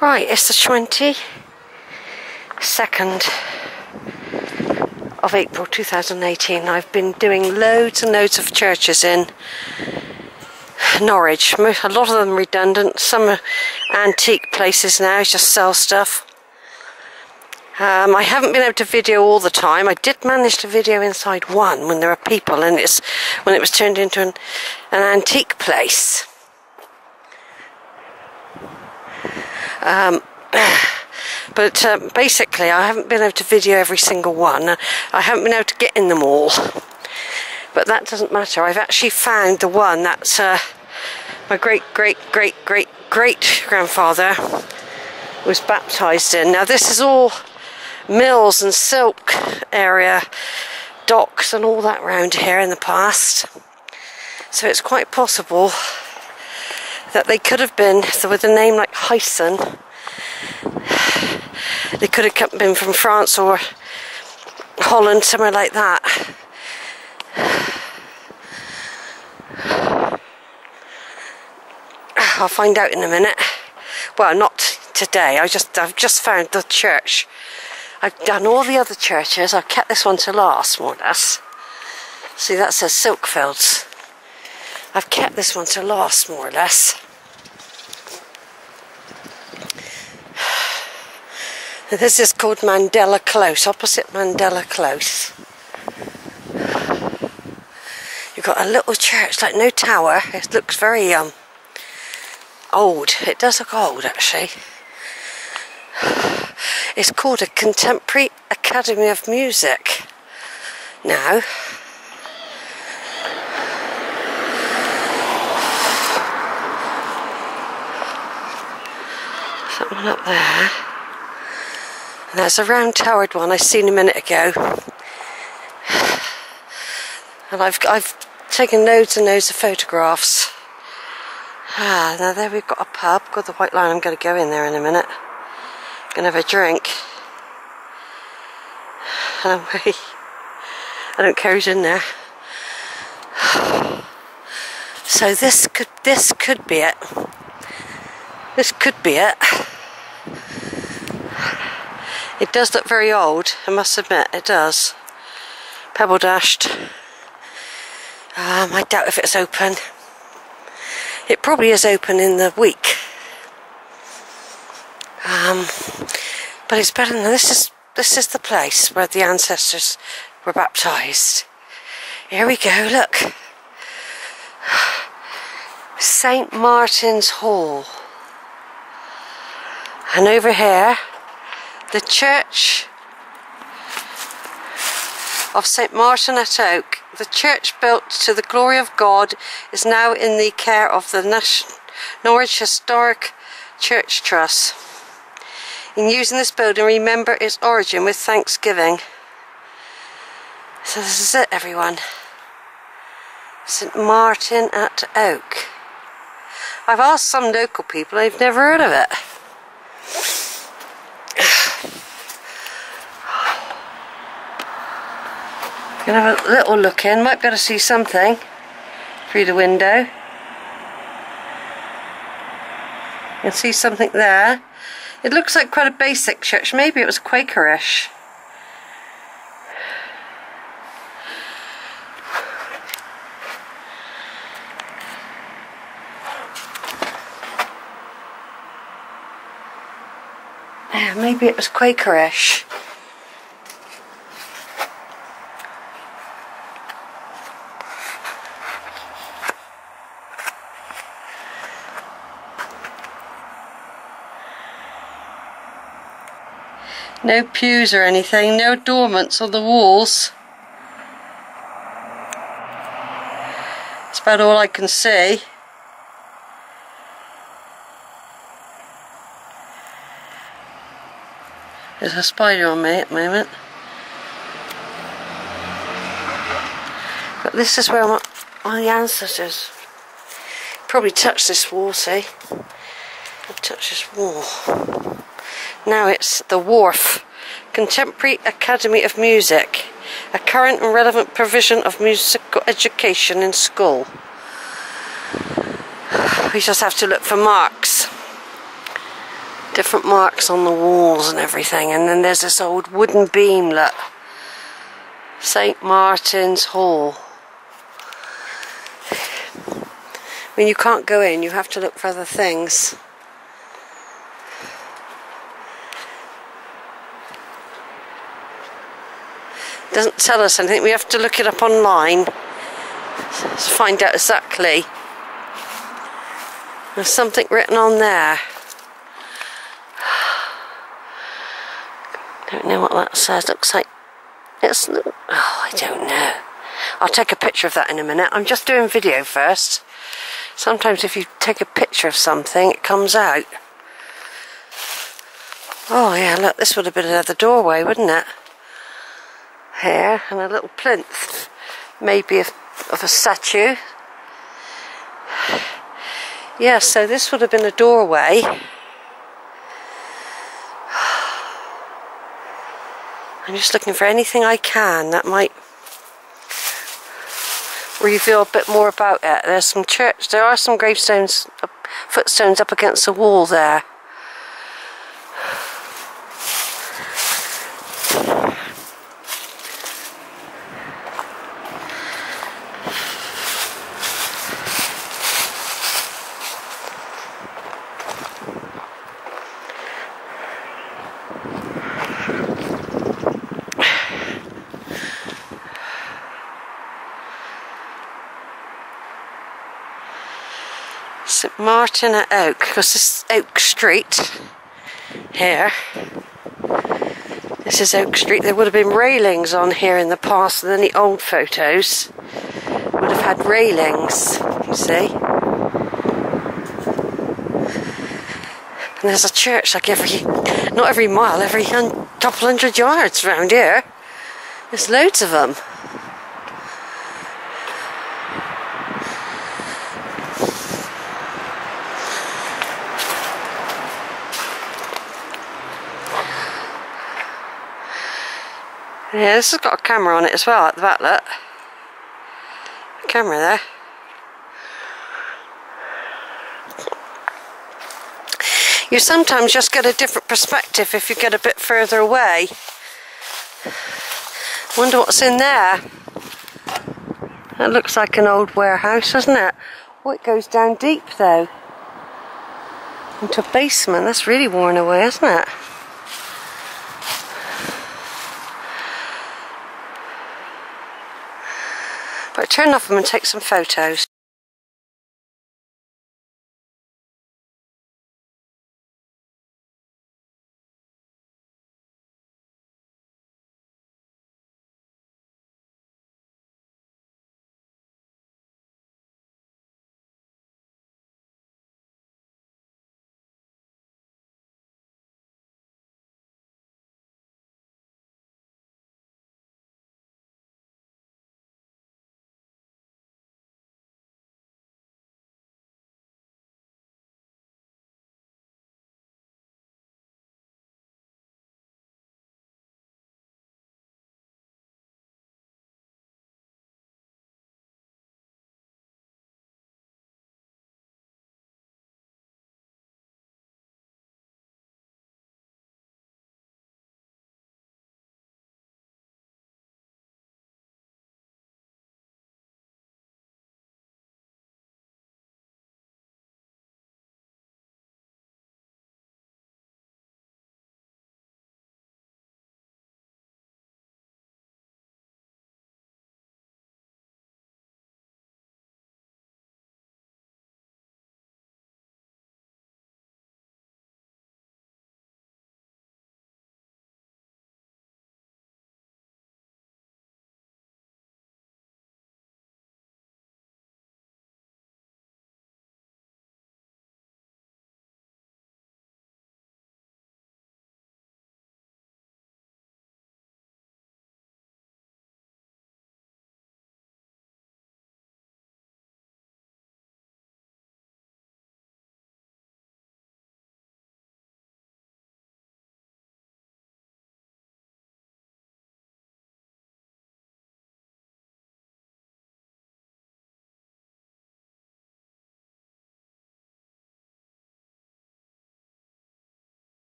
Right, it's the 22nd of April 2018. I've been doing loads and loads of churches in Norwich. A lot of them redundant, some are antique places now, just sell stuff. Um, I haven't been able to video all the time. I did manage to video inside one when there were people and it's when it was turned into an, an antique place. Um, but um, basically, I haven't been able to video every single one. I haven't been able to get in them all. But that doesn't matter. I've actually found the one that's uh, my great, great, great, great, great grandfather was baptized in. Now, this is all mills and silk area, docks and all that round here in the past. So it's quite possible that they could have been, so with a name like Hyson, they could have been from France or Holland, somewhere like that. I'll find out in a minute. Well, not today. I just I've just found the church I've done all the other churches. I've kept this one to last, more or less. See, that says Silkfields. I've kept this one to last, more or less. This is called Mandela Close, opposite Mandela Close. You've got a little church, like no tower. It looks very um old. It does look old, actually. It's called a Contemporary Academy of Music now. Something up there. And there's a round towered one I seen a minute ago. And I've I've taken loads and loads of photographs. Ah, now there we've got a pub, got the White Lion, I'm going to go in there in a minute. Gonna have a drink. And I'm I don't care who's in there. So this could this could be it. This could be it. It does look very old, I must admit, it does. Pebble dashed. Um, I doubt if it's open. It probably is open in the week. Um, but it's better than this is this is the place where the ancestors were baptized. Here we go, look. St. Martin's Hall. And over here, the church of St. Martin at Oak. The church built to the glory of God is now in the care of the Norwich Historic Church Trust. In using this building, remember its origin with thanksgiving. So this is it, everyone. St Martin at Oak. I've asked some local people, they've never heard of it. Gonna have a little look in, might be able to see something through the window. You can see something there. It looks like quite a basic church. Maybe it was Quakerish. Maybe it was Quakerish. No pews or anything, no dormants on the walls. That's about all I can see. There's a spider on me at the moment. But this is where my, my ancestors probably touched this wall, see? I've touched this wall. Now it's The Wharf, Contemporary Academy of Music, a current and relevant provision of musical education in school. We just have to look for marks. different marks on the walls and everything. And then there's this old wooden beam, look. St. Martin's Hall. I mean, you can't go in, you have to look for other things. Doesn't tell us anything, we have to look it up online to find out exactly. There's something written on there. Don't know what that says. Looks like it's. Oh, I don't know. I'll take a picture of that in a minute. I'm just doing video first. Sometimes if you take a picture of something, it comes out. Oh yeah, look, this would have been another doorway, wouldn't it? Here, and a little plinth, maybe of, of a statue. Yeah, so this would have been a doorway. I'm just looking for anything I can that might reveal a bit more about it. There's some church, there are some gravestones, footstones up against the wall there. At Oak, because this is Oak Street here. This is Oak Street. There would have been railings on here in the past, and then the old photos would have had railings, you see. And there's a church like every, not every mile, every couple hundred yards around here. There's loads of them. Yeah, this has got a camera on it as well at the back, look. Camera there. You sometimes just get a different perspective if you get a bit further away. Wonder what's in there. That looks like an old warehouse, doesn't it? Oh, it goes down deep though. Into a basement. That's really worn away, isn't it? Turn off them and take some photos.